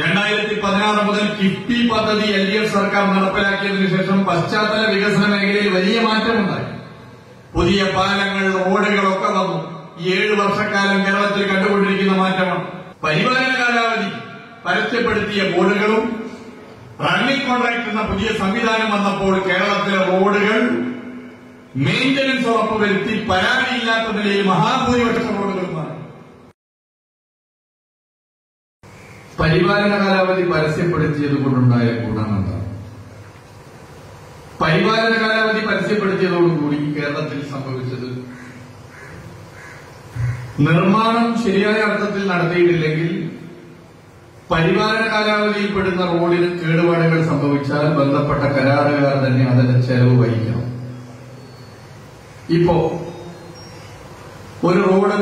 രണ്ടായിരത്തി പതിനാറ് മുതൽ കിഫ്ബി പദ്ധതി എൽ ഡി എഫ് സർക്കാർ നടപ്പിലാക്കിയതിനു ശേഷം പശ്ചാത്തല വികസന മേഖലയിൽ വലിയ മാറ്റമുണ്ടായി. പുതിയ പാലങ്ങൾ റോഡുകളൊക്കെ വന്നു. ഈ ഏഴ് വർഷക്കാലം കേരളത്തിൽ കണ്ടുകൊണ്ടിരിക്കുന്ന മാറ്റമാണ്. പരിപാലന കാലാവധി പരസ്യപ്പെടുത്തിയ ബോർഡുകളും റണ്ണിംഗ് കോൺട്രാക്ട് എന്ന പുതിയ സംവിധാനം വന്നപ്പോൾ കേരളത്തിലെ റോഡുകൾ മെയിന്റനൻസ് ഉറപ്പുവരുത്തി പരാതിയില്ലാത്ത നിലയിൽ മഹാഭൂരിപക്ഷം പരിപാലന കാലാവധി പരസ്യപ്പെടുത്തിയത് കൊണ്ടുണ്ടായ ഗുണം എന്താണ് പരിപാലന കാലാവധി പരസ്യപ്പെടുത്തിയതോടുകൂടി കേരളത്തിൽ സംഭവിച്ചത് നിർമ്മാണം ശരിയായ അർത്ഥത്തിൽ നടത്തിയിട്ടില്ലെങ്കിൽ പരിപാലന കാലാവധിയിൽപ്പെടുന്ന റോഡിന് കേടുപാടുകൾ സംഭവിച്ചാൽ ബന്ധപ്പെട്ട കരാറുകാർ തന്നെ അതിന്റെ ചെലവ് വഹിക്കണം. ഇപ്പോ ഒരു റോഡ്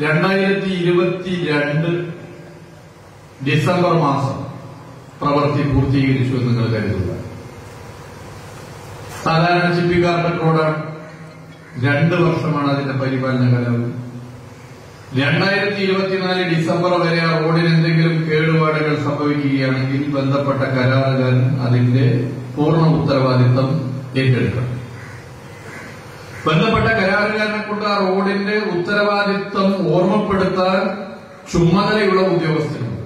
രണ്ടായിരത്തി ഇരുപത്തിരണ്ട് ഡിസംബർ മാസം പ്രവൃത്തി പൂർത്തീകരിച്ചു എന്ന് നിങ്ങൾ കരുതുക. സാധാരണ ചിപ്പിക്കാരുടെ കൂടെ രണ്ട് വർഷമാണ് അതിന്റെ പരിപാലന കാലം. രണ്ടായിരത്തി ഇരുപത്തിനാല് ഡിസംബർ വരെ ആ റോഡിന് എന്തെങ്കിലും കേടുപാടുകൾ സംഭവിക്കുകയാണെങ്കിൽ ബന്ധപ്പെട്ട കരാറുകാരൻ അതിന്റെ പൂർണ ഉത്തരവാദിത്തം ഏറ്റെടുക്കണം. ബന്ധപ്പെട്ട കരാറുകാരനെ കൊണ്ട് ആ റോഡിന്റെ ഉത്തരവാദിത്തം ഓർമ്മപ്പെടുത്താൻ ചുമതലയുള്ള ഉദ്യോഗസ്ഥരുണ്ട്.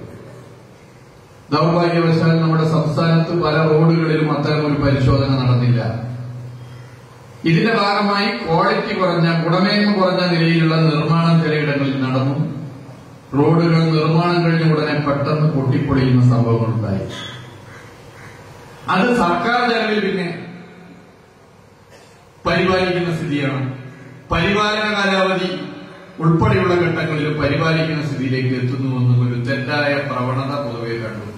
ദൗർഭാഗ്യവശാൽ നമ്മുടെ സംസ്ഥാനത്ത് പല റോഡുകളിലും അത്തരം ഒരു പരിശോധന നടന്നില്ല. ഇതിന്റെ ഭാഗമായി ക്വാളിറ്റി കുറഞ്ഞ ഗുണമേന്മ കുറഞ്ഞ നിലയിലുള്ള നിർമ്മാണം ചിലയിടങ്ങളിൽ നടന്നു. റോഡുകൾ നിർമ്മാണം കഴിഞ്ഞ ഉടനെ പെട്ടെന്ന് പൊട്ടിപ്പൊളിയുന്ന സംഭവങ്ങളുണ്ടായി അത് സർക്കാർ ചെലവിൽ പിന്നെ പരിപാലിക്കുന്ന സ്ഥിതിയാണ്. പരിപാലന കാലാവധി ഉൾപ്പെടെയുള്ള ഘട്ടങ്ങളിൽ പരിപാലിക്കുന്ന സ്ഥിതിയിലേക്ക് എത്തുന്നുവെന്നും ഒരു തെറ്റായ പ്രവണത പൊതുവെ കണ്ടു.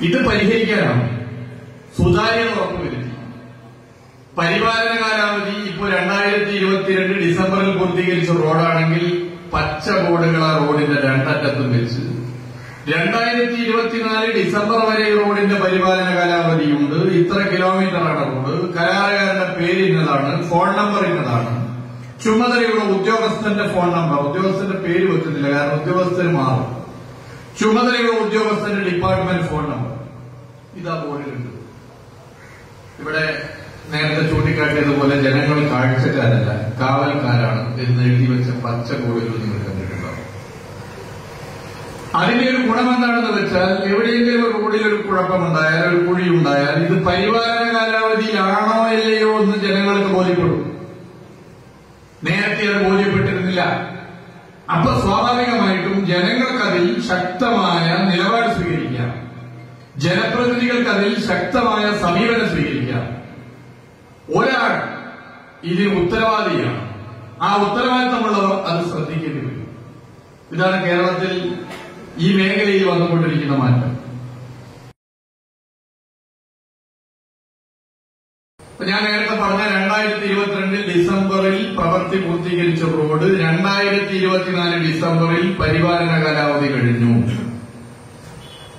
ഇത് പരിഹരിക്കാനാണ് സുതാര്യത ഉറപ്പുവരുത്തി പരിപാലന കാലാവധി ഇപ്പോൾ രണ്ടായിരത്തി ഇരുപത്തിരണ്ട് ഡിസംബറിൽ പൂർത്തീകരിച്ച റോഡാണെങ്കിൽ പച്ച ബോർഡുകൾ ആ റോഡിന്റെ രണ്ടറ്റത്തും വെച്ച്. രണ്ടായിരത്തി ഇരുപത്തിനാല് ഡിസംബർ വരെ റോഡിന്റെ പരിപാലന കാലാവധിയുണ്ട് ഇത്ര കിലോമീറ്ററാണ് റോഡ്. കരാറുകാരന്റെ പേര് ഇന്നതാണ് ഫോൺ നമ്പർ ഇന്നതാണ്. ചുമതലയുള്ള ഉദ്യോഗസ്ഥന്റെ ഫോൺ നമ്പർ. ഉദ്യോഗസ്ഥന്റെ പേര് വെക്കുന്നില്ല കാരണം ഉദ്യോഗസ്ഥർ മാറും. ചുമതലയുള്ള ഉദ്യോഗസ്ഥന്റെ ഡിപ്പാർട്ട്മെന്റ് ഫോൺ നമ്പർ. ഇതാ ബോർഡിലുണ്ട് ഇവിടെ നേരത്തെ ചൂണ്ടിക്കാട്ടിയതുപോലെ ജനങ്ങൾ കാഴ്ചക്കാരല്ല കാവൽക്കാരാണ് എന്ന് എഴുതി വെച്ച പച്ച ബോർഡുകൾ നിങ്ങൾ കണ്ടിട്ടുണ്ടാവും. അതിന്റെ ഒരു ഗുണം എന്താണെന്ന് വെച്ചാൽ എവിടെയെങ്കിലും ഒരു റോഡിൽ ഒരു കുഴപ്പമുണ്ടായാൽ ഒരു കുഴി ഉണ്ടായാൽ ഇത് പരിപാലന കാലാവധിയിലാണോ ഇല്ലയോ എന്ന് ജനങ്ങൾക്ക് ബോധ്യപ്പെടും. നേരത്തെ അത് ബോധ്യപ്പെട്ടിരുന്നില്ല. അപ്പൊ സ്വാഭാവികമായിട്ടും ജനങ്ങൾക്ക് അതിൽ ശക്തമായ നിലപാട് സ്വീകരിക്കാം ജനപ്രതിനിധികൾക്ക് അതിൽ ശക്തമായ സമീപനം സ്വീകരിക്കാം. ഒരാൾ ഇതിന് ഉത്തരവാദിയാണ്. ആ ഉത്തരവാദിത്തമുള്ളവർ അത് ശ്രദ്ധിക്കേണ്ടി വരും ഇതാണ് കേരളത്തിൽ ഈ മേഖലയിൽ വന്നുകൊണ്ടിരിക്കുന്ന മാറ്റം. ഞാൻ നേരത്തെ പറഞ്ഞ രണ്ടായിരത്തി ഇരുപത്തിരണ്ടിൽ ഡിസംബറിൽ പ്രവൃത്തി പൂർത്തീകരിച്ച റോഡ് രണ്ടായിരത്തി ഇരുപത്തിനാല് ഡിസംബറിൽ പരിപാലന കാലാവധി കഴിഞ്ഞു.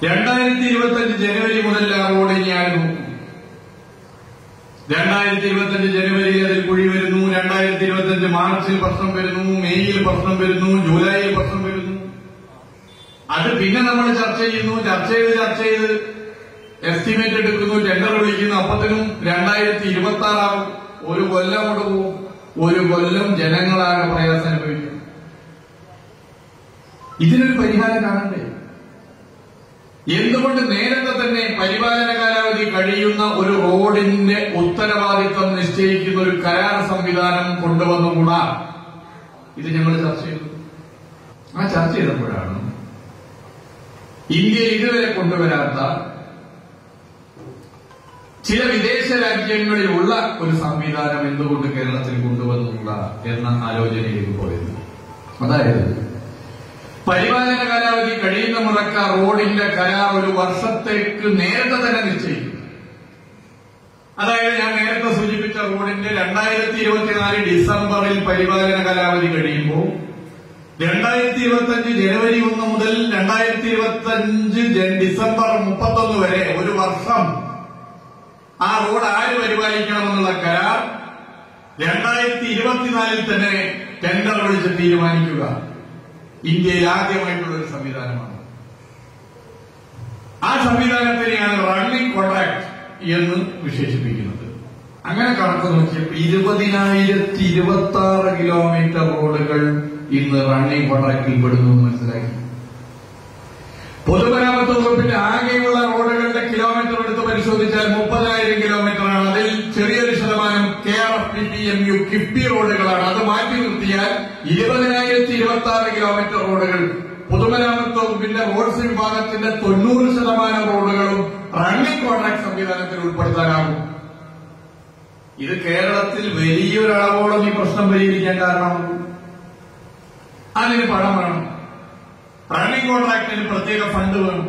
രണ്ടായിരത്തി ഇരുപത്തിയഞ്ച് ജനുവരി മുതൽ ആ റോഡ് ഇനി ആര് നോക്കും? രണ്ടായിരത്തി ഇരുപത്തിയഞ്ച് ജനുവരിയിൽ അതിൽ കുഴി വരുന്നു. രണ്ടായിരത്തി ഇരുപത്തിയഞ്ച് മാർച്ചിൽ പ്രശ്നം വരുന്നു. മെയ്യിൽ പ്രശ്നം വരുന്നു. ജൂലൈയിൽ പ്രശ്നം വരുന്നു. അത് പിന്നെ നമ്മൾ ചർച്ച ചെയ്യുന്നു. ചർച്ച ചെയ്ത് ചർച്ച ചെയ്ത് എസ്റ്റിമേറ്റ് എടുക്കുന്നു. ടെൻഡർ വിളിക്കുന്നു. അപ്പത്തിനും രണ്ടായിരത്തി ഇരുപത്തി ആറാവും ഒരു കൊല്ലം കൊണ്ട് പോകും. ഒരു കൊല്ലം ജനങ്ങളാകെ പ്രയാസം അനുഭവിക്കും. ഇതിനൊരു പരിഹാരം കാണണ്ടേ? എന്തുകൊണ്ട് നേരത്തെ തന്നെ പരിപാലന കാലാവധി കഴിയുന്ന ഒരു റോഡിന്റെ ഉത്തരവാദിത്വം നിശ്ചയിക്കുന്ന ഒരു കരാർ സംവിധാനം കൊണ്ടുവന്നുകൂടാ? ഇത് ഞങ്ങൾ ചർച്ച ചെയ്തു. ആ ചർച്ച ചെയ്തപ്പോഴാണ് ഇന്ത്യ ഇതുവരെ കൊണ്ടുവരാത്ത ചില വിദേശ രാജ്യങ്ങളിലുള്ള ഒരു സംവിധാനം എന്തുകൊണ്ട് കേരളത്തിൽ കൊണ്ടുവന്നുകൂടാ എന്ന ആലോചനയിലേക്ക് പോയത് അതായത് പരിപാലന കാലാവധി കഴിയുന്ന മുറക്ക റോഡിന്റെ കരാർ ഒരു വർഷത്തേക്ക് നേരത്തെ തന്നെ നിശ്ചയിക്കും. അതായത് ഞാൻ നേരത്തെ സൂചിപ്പിച്ച റോഡിന്റെ രണ്ടായിരത്തി ഇരുപത്തിനാല് ഡിസംബറിൽ പരിപാലന കാലാവധി കഴിയുമ്പോൾ രണ്ടായിരത്തി ഇരുപത്തി അഞ്ച് ജനുവരി ഒന്ന് മുതൽ രണ്ടായിരത്തി ഇരുപത്തി അഞ്ച് ഡിസംബർ മുപ്പത്തൊന്ന് വരെ ഒരു വർഷം ആ റോഡ് ആര് പരിപാലിക്കണമെന്നുള്ള കരാർ രണ്ടായിരത്തി ഇരുപത്തിനാലിൽ തന്നെ ടെൻഡർ വിളിച്ച് തീരുമാനിക്കുക. ഇന്ത്യയിൽ ആദ്യമായിട്ടുള്ള ഒരു സംവിധാനമാണ്. ആ സംവിധാനത്തിനെയാണ് റണ്ണിംഗ് കോൺട്രാക്ട് എന്ന് വിശേഷിപ്പിക്കുന്നത്. അങ്ങനെ കണക്ക് നോക്കിയപ്പോൾ ഇരുപതിനായിരത്തി ഇരുപത്തി ആറ് കിലോമീറ്റർ റോഡുകൾ ഇന്ന് റണ്ണിംഗ് കോൺട്രാക്റ്റിൽ പെടുന്നു മനസ്സിലാക്കി. പൊതുമരാമത്ത് വകുപ്പിന്റെ ആകെയുള്ള റോഡുകളുടെ കിലോമീറ്റർ എടുത്ത് പരിശോധിച്ചാൽ മുപ്പതിനായിരം കിലോമീറ്ററാണ് അതിൽ ചെറിയൊരു ശതമാനം K R F T P M U KIIFB റോഡുകളാണ്. അത് മാറ്റി നിർത്തിയാൽ ഇരുപതിനായിരത്തി ഇരുപത്തി ആറ് കിലോമീറ്റർ റോഡുകൾ പൊതുമരാമത്ത് വകുപ്പിന്റെ റോഡ്സ് വിഭാഗത്തിന്റെ തൊണ്ണൂറ് ശതമാനം റോഡുകളും റണ്ണിംഗ് കോൺട്രാക്ട് സംവിധാനത്തിൽ ഉൾപ്പെടുത്താനാകും. ഇത് കേരളത്തിൽ വലിയൊരളവോളം ഈ പ്രശ്നം പരിഹരിക്കാൻ കാരണം അതിന് പണം വേണം. റണ്ണിംഗ് കോൺട്രാക്ടിന് പ്രത്യേക ഫണ്ട് വേണം.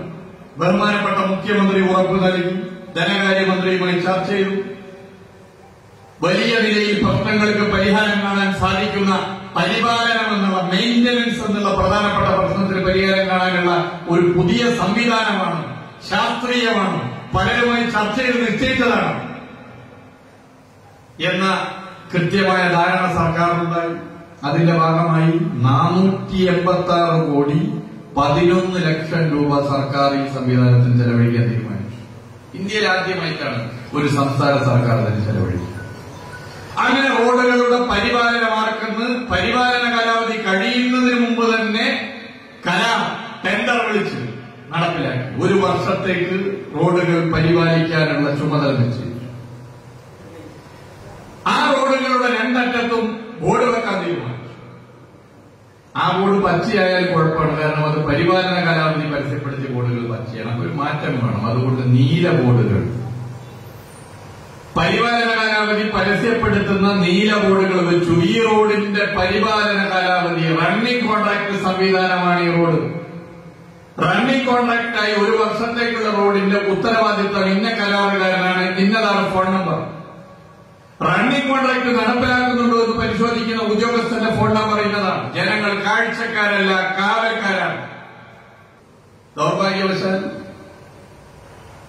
ബഹുമാനപ്പെട്ട മുഖ്യമന്ത്രി ഉറപ്പ് നൽകി ധനകാര്യമന്ത്രിയുമായി ചർച്ച ചെയ്തു. വലിയ വിലയിൽ പ്രശ്നങ്ങൾക്ക് പരിഹാരം കാണാൻ സാധിക്കുന്ന പരിപാലനം എന്നുള്ള മെയിന്റനൻസ് എന്നുള്ള പ്രധാനപ്പെട്ട പ്രശ്നത്തിന് പരിഹാരം കാണാനുള്ള ഒരു പുതിയ സംവിധാനമാണ് ശാസ്ത്രീയമാണ് പലരുമായി ചർച്ച ചെയ്ത് നിശ്ചയിച്ചതാണ്. എന്ന കൃത്യമായ ധാരണ സർക്കാരിനുണ്ടായി അതിന്റെ ഭാഗമായി നാനൂറ്റി എൺപത്തി ആറ് കോടി പതിനൊന്ന് ലക്ഷം രൂപ സർക്കാർ ഈ സംവിധാനത്തിന് ചെലവഴിക്കാൻ തീരുമാനിച്ചു. ഇന്ത്യയിൽ ആദ്യമായിട്ടാണ് ഒരു സംസ്ഥാന സർക്കാർ അതിന് ചെലവഴിക്കുന്നത് അങ്ങനെ റോഡുകളുടെ പരിപാലനമാർക്കെന്ന് പരിപാലന കാലാവധി കഴിയുന്നതിന് മുമ്പ് തന്നെ കരാർ ടെൻഡർ വിളിച്ച് നടപ്പിലാക്കി. ഒരു വർഷത്തേക്ക് റോഡുകൾ പരിപാലിക്കാനുള്ള ചുമതല വെച്ചു ആ റോഡുകളുടെ രണ്ടറ്റത്തും ബോർഡ് വെക്കാൻ തീരുമാനിച്ചു. ആ ബോർഡ് പച്ചയായാൽ കുഴപ്പമാണ് കാരണം അത് പരിപാലന കാലാവധി പരസ്യപ്പെടുത്തിയ ബോർഡുകൾ പച്ചയാണ്. ഒരു മാറ്റം വേണം. അതുകൊണ്ട് നീല ബോർഡുകൾ പരിപാലന കാലാവധി പരസ്യപ്പെടുത്തുന്ന നീല ബോർഡുകൾ വെച്ചു. ഈ റോഡിന്റെ പരിപാലന കാലാവധി റണ്ണിംഗ് കോൺട്രാക്ട് സംവിധാനമാണ് ഈ റോഡ്. റണ്ണിംഗ് കോൺട്രാക്റ്റായി ഒരു വർഷത്തേക്കുള്ള റോഡിന്റെ ഉത്തരവാദിത്തം ഇന്ന കരാറുകാരനാണ് ഇന്നതാണ് ഫോൺ നമ്പർ റണ്ണിംഗ് കോൺട്രാക്ട് നടപ്പിലാക്കുന്നുണ്ടോ എന്ന് പരിശോധിക്കുന്ന ഉദ്യോഗസ്ഥന്റെ ഫോൺ നമ്പർ ഇന്നതാണ്. ജനങ്ങൾ കാഴ്ചക്കാരല്ല കാവൽക്കാരാണ്. ദൗർഭാഗ്യവശാൽ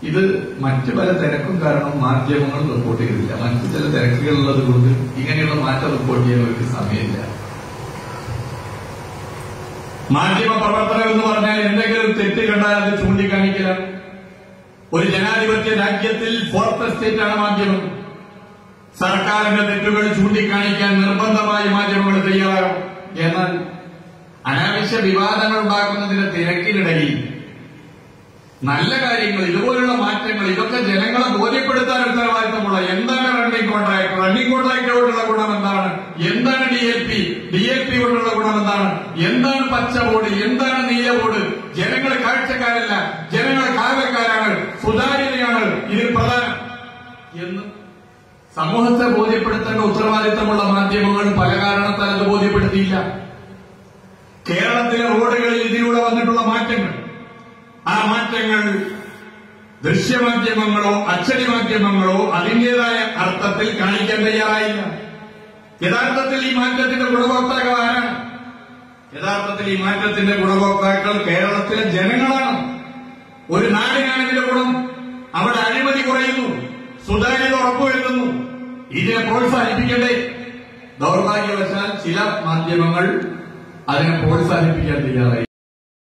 ഇത് മറ്റു പല തിരക്കും കാരണം മാധ്യമങ്ങൾ റിപ്പോർട്ട് ചെയ്തില്ല മറ്റു ചില തിരക്കുകളുള്ളത് കൊണ്ട് ഇങ്ങനെയുള്ള മാറ്റം റിപ്പോർട്ട് ചെയ്യാൻ അവർക്ക് സമയമില്ല. മാധ്യമ പ്രവർത്തനം എന്ന് പറഞ്ഞാൽ എന്തെങ്കിലും തെറ്റ് കണ്ടാൽ അത് ചൂണ്ടിക്കാണിക്കലാണ് ഒരു ജനാധിപത്യ രാജ്യത്തിൽ ഫോർത്ത് എസ്റ്റേറ്റ് ആണ് മാധ്യമം. സർക്കാരിന്റെ തെറ്റുകൾ ചൂണ്ടിക്കാണിക്കാൻ നിർബന്ധമായി മാധ്യമങ്ങൾ തയ്യാറാകും എന്നാൽ അനാവശ്യ വിവാദങ്ങൾ ഉണ്ടാക്കുന്നതിന്റെ തിരക്കിനിടയിൽ നല്ല കാര്യങ്ങൾ ഇതുപോലുള്ള മാറ്റങ്ങൾ ഇതൊക്കെ ജനങ്ങളെ ബോധ്യപ്പെടുത്താൻ ഉത്തരവാദിത്തമുള്ള എന്താണ് റണ്ണിംഗ് കോൺട്രാക്ട് റണ്ണിംഗ് കോൺട്രാക്ട് കൊണ്ടുള്ള ഗുണം എന്താണ്? എന്താണ് D L P D L P കൊണ്ടുള്ള ഗുണം എന്താണ്? എന്താണ് പച്ച ബോർഡ് എന്താണ് നീല ബോർഡ് ജനങ്ങൾ കാഴ്ചക്കാരല്ല ജനങ്ങൾ കാവൽക്കാരാണ് സുതാര്യതയാണ് ഇതിൽ പ്രധാനം. എന്ന് സമൂഹത്തെ ബോധ്യപ്പെടുത്തേണ്ട ഉത്തരവാദിത്തമുള്ള മാധ്യമങ്ങൾ പല കാരണത്താൽ അത് ബോധ്യപ്പെടുത്തിയില്ല. കേരളത്തിലെ റോഡുകളിൽ ഇതിലൂടെ വന്നിട്ടുള്ള മാറ്റങ്ങൾ. ആ മാറ്റങ്ങൾ ദൃശ്യമാധ്യമങ്ങളോ അച്ചടി മാധ്യമങ്ങളോ അതിന്റേതായ അർത്ഥത്തിൽ കാണിക്കാൻ തയ്യാറായില്ല. യഥാർത്ഥത്തിൽ ഈ മാറ്റത്തിന്റെ ഗുണഭോക്താക്കൾ ആരാണ്? യഥാർത്ഥത്തിൽ ഈ മാറ്റത്തിന്റെ ഗുണഭോക്താക്കൾ കേരളത്തിലെ ജനങ്ങളാണ്. ഒരു നാടിനാണ് ഇതിന്റെ ഗുണം. അവിടെ അഴിമതി കുറയുന്നു. സുതാര്യത ഉറപ്പുവരുത്തുന്നു. ഇതിനെ പ്രോത്സാഹിപ്പിക്കണ്ടേ? ദൗർഭാഗ്യവശാൽ ചില മാധ്യമങ്ങൾ അതിനെ പ്രോത്സാഹിപ്പിക്കാൻ തയ്യാറായി